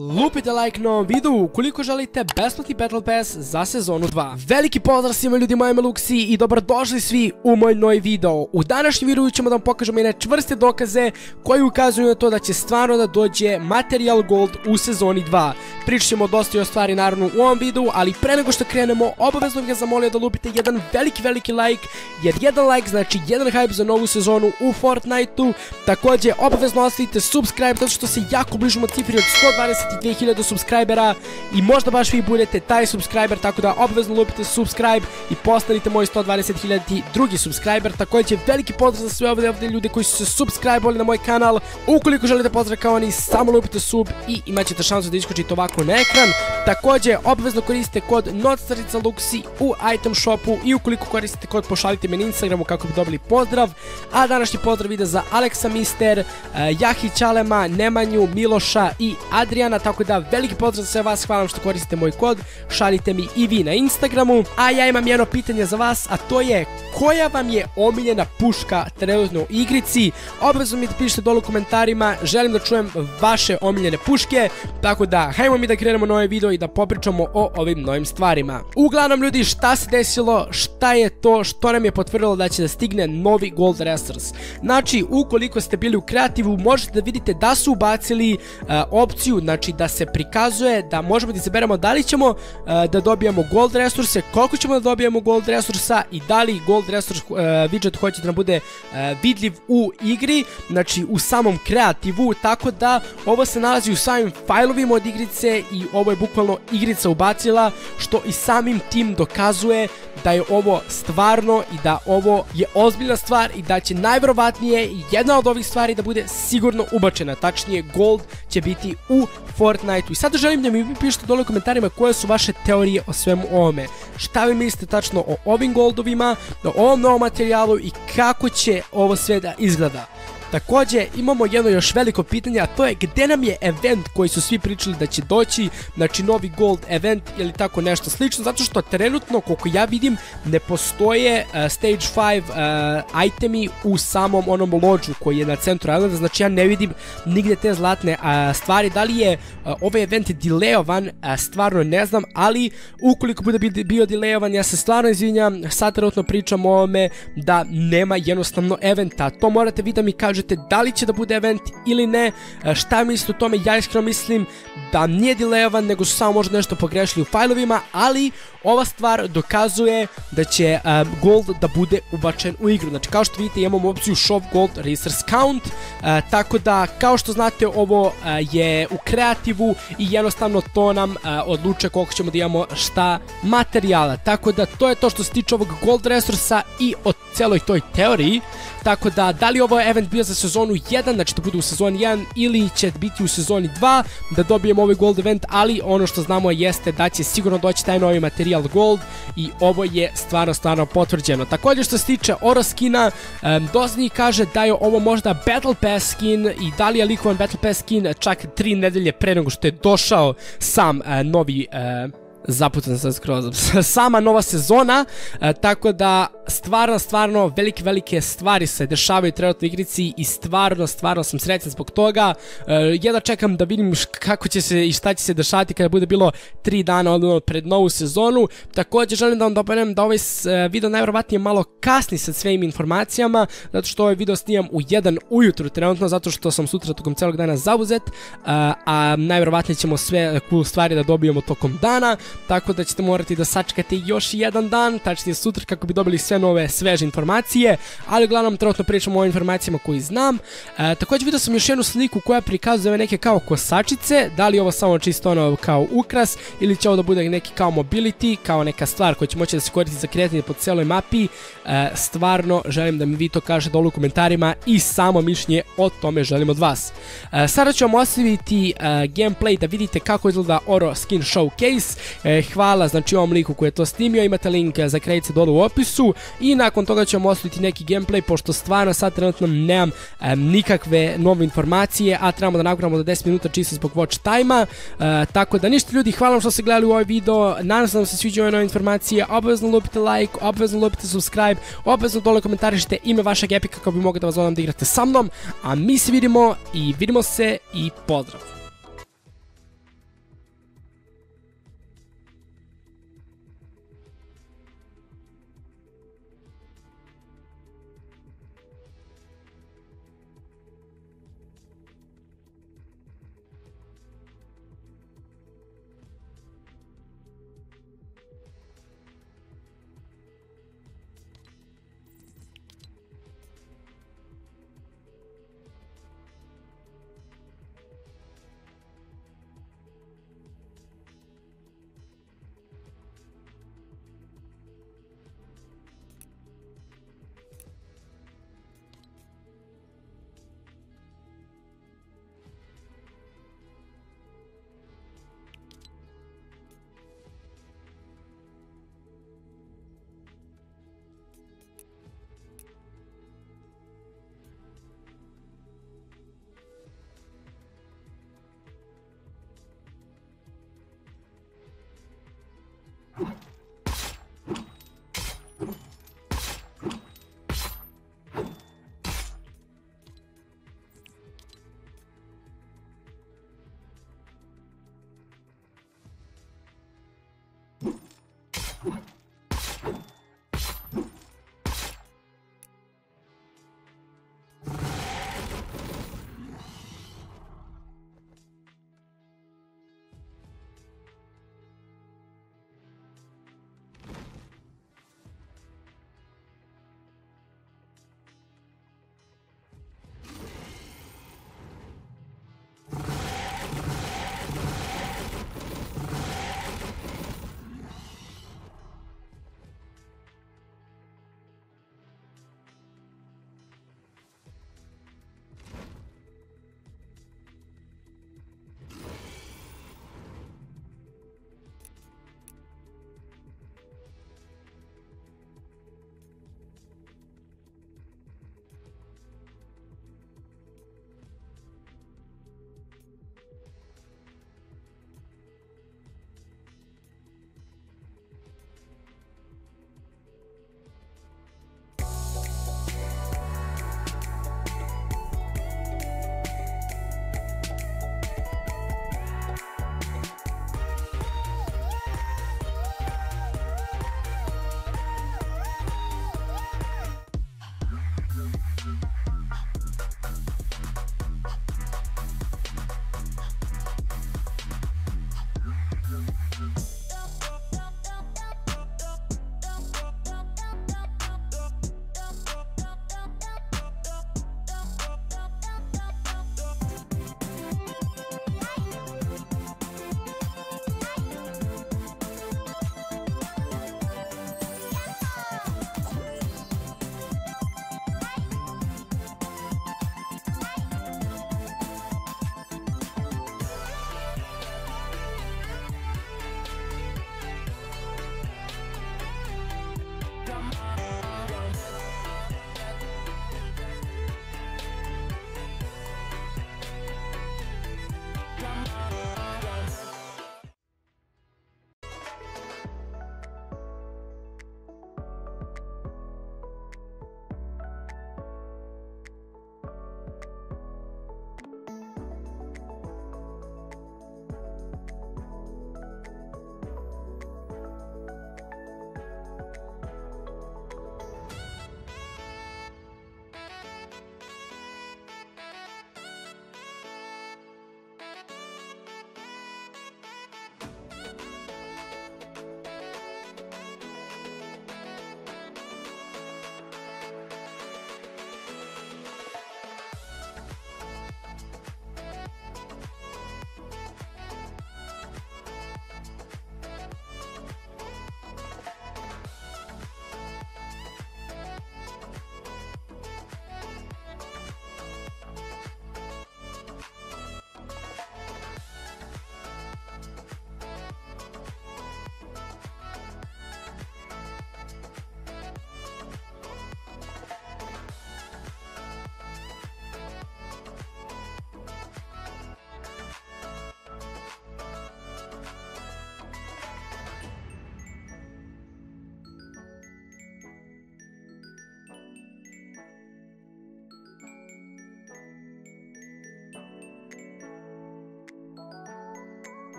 Lupite like na ovom videu ukoliko želite besplatni Battle Pass za sezonu 2. Veliki pozdrav svima ljudi moje Meluksi i dobrodošli svi u moj novi video. U današnjem videu ćemo da vam pokažemo jedne čvrste dokaze koji ukazuju na to da će stvarno da dođe Material Gold u sezoni 2. Pričat ćemo dosta i o stvari naravno u ovom videu, ali pre nego što krenemo obavezno bih ga zamolio da lupite jedan veliki veliki like, jer jedan like znači jedan hype za novu sezonu u Fortniteu. Također obavezno ostavite subscribe zato što se jako bližimo cifri od 120 22.000 subscribera i možda baš vi budete taj subscriber, tako da obvezno lupite subscribe i postanite moj 120.000 drugi subscriber. Također veliki pozdrav za sve ovdje ljude koji su se subscribe na moj kanal. Ukoliko želite pozdrav kao oni, samo lupite sub i imat ćete šansu da iskočite ovako na ekran. Također, obvezno koristite kod NotStaricaLuxi u item shopu i ukoliko koristite kod pošaljite me na Instagramu kako bi dobili pozdrav. A današnji pozdrav ide za Aleksa Mister, eh, Jahić Alema, Nemanju, Miloša i Adriana tako da veliki pozdrav za sve vas, hvala vam što koristite moj kod, šaljite mi i vi na Instagramu, a ja imam jedno pitanje za vas, a to je koja vam je omiljena puška trenutno u igrici, obvezno mi da pišete dole u komentarima, želim da čujem vaše omiljene puške, tako da hajmo mi da krenemo na ovaj video i da popričamo o ovim novim stvarima. Uglavnom ljudi, šta se desilo, šta je to što nam je potvrdilo da će da stigne novi Gold Racers. Znači, ukoliko ste bili u kreativu, možete da vidite da su ubacili opciju, znači znači da se prikazuje da možemo da izaberemo da li ćemo e, da dobijemo gold resurse, koliko ćemo da dobijemo gold resursa i da li gold resource uh, widget hoće da nam bude e, vidljiv u igri, znači u samom kreativu, tako da ovo se nalazi u samim failovima od igrice i ovo je bukvalno igrica ubacila, što i samim tim dokazuje da je ovo stvarno i da ovo je ozbiljna stvar i da će najvjerovatnije jedna od ovih stvari da bude sigurno ubačena, tačnije gold će biti u Fortniteu. I sada želim da mi pišete dole u komentarima koje su vaše teorije o svemu ovome. Šta vi mislite tačno o ovim goldovima, o ovom novom materijalu i kako će ovo sve da izgleda. Također imamo jedno još veliko pitanje, a to je gdje nam je event koji su svi pričali da će doći, znači novi gold event ili tako nešto slično, zato što trenutno koliko ja vidim ne postoje uh, stage 5 uh, itemi u samom onom lođu koji je na centru Islanda, znači ja ne vidim nigdje te zlatne stvari, da li je ovaj event dilejovan, stvarno ne znam, ali ukoliko bude bio dilejovan, ja se stvarno izvinjam, sad trenutno pričam o ovome da nema jednostavno eventa, to morate vidjeti mi kažete kažete da li će da bude event ili ne, e, šta mislite o tome, ja iskreno mislim da nije dilejovan, nego su samo možda nešto pogrešili u fajlovima, ali ova stvar dokazuje da će e, gold da bude ubačen u igru. Znači kao što vidite imamo opciju Shop Gold Racers Count, e, tako da kao što znate ovo je u kreativu i jednostavno to nam odluče koliko ćemo da imamo šta materijala. Tako da to je to što se tiče ovog Gold Resursa i o celoj toj teoriji. Tako da, da li ovo event bio za sezonu 1, znači da bude u sezoni 1 ili će biti u sezoni 2 da dobijemo ovaj gold event, ali ono što znamo jeste da će sigurno doći taj novi materijal gold i ovo je stvarno, stvarno potvrđeno. Također što se tiče oro skina, Dozni kaže da je ovo možda Battle Pass skin i da li je likovan Battle Pass skin čak 3 nedelje pre nego što je došao sam novi zapucan sam skroz. Sama nova sezona, e, tako da stvarno, stvarno velike, velike stvari se dešavaju trenutno igrici i stvarno, stvarno sam srećan zbog toga. E, jedva čekam da vidim kako će se i šta će se dešavati kada bude bilo 3 dana odnosno pred novu sezonu. Također želim da vam dopadnem da ovaj e, video najvjerovatnije malo kasni sa svojim informacijama, zato što ovaj video snimam u jedan ujutru trenutno, zato što sam sutra tokom celog dana zauzet, a najvjerovatnije ćemo sve cool stvari da dobijemo tokom dana tako da ćete morati da sačekate još jedan dan, tačnije sutra kako bi dobili sve nove sveže informacije, ali uglavnom trenutno pričamo o informacijama koji znam. E, također vidio sam još jednu sliku koja prikazuje neke kao kosačice, da li ovo samo čisto ono kao ukras ili će ovo da bude neki kao mobility, kao neka stvar koja će moći da se koristi za kretanje po celoj mapi. E, stvarno želim da mi vi to kažete dole u komentarima i samo mišljenje o tome želim od vas. E, sada ću vam ostaviti gameplay da vidite kako izgleda Oro Skin Showcase E, hvala znači ovom liku koji je to snimio, imate link za kredice dole u opisu. I nakon toga ćemo ostaviti neki gameplay pošto stvarno sad trenutno nemam nikakve nove informacije, a trebamo da naguramo do 10 minuta čisto zbog watch time e, tako da ništa ljudi, hvala vam što ste gledali u ovaj video, nadam se da vam se sviđaju ove nove informacije, obavezno lupite like, obavezno lupite subscribe, obavezno dole komentarišite ime vašeg epika kako bi mogli da vas zovem da igrate sa mnom, a mi se vidimo i vidimo se i pozdrav!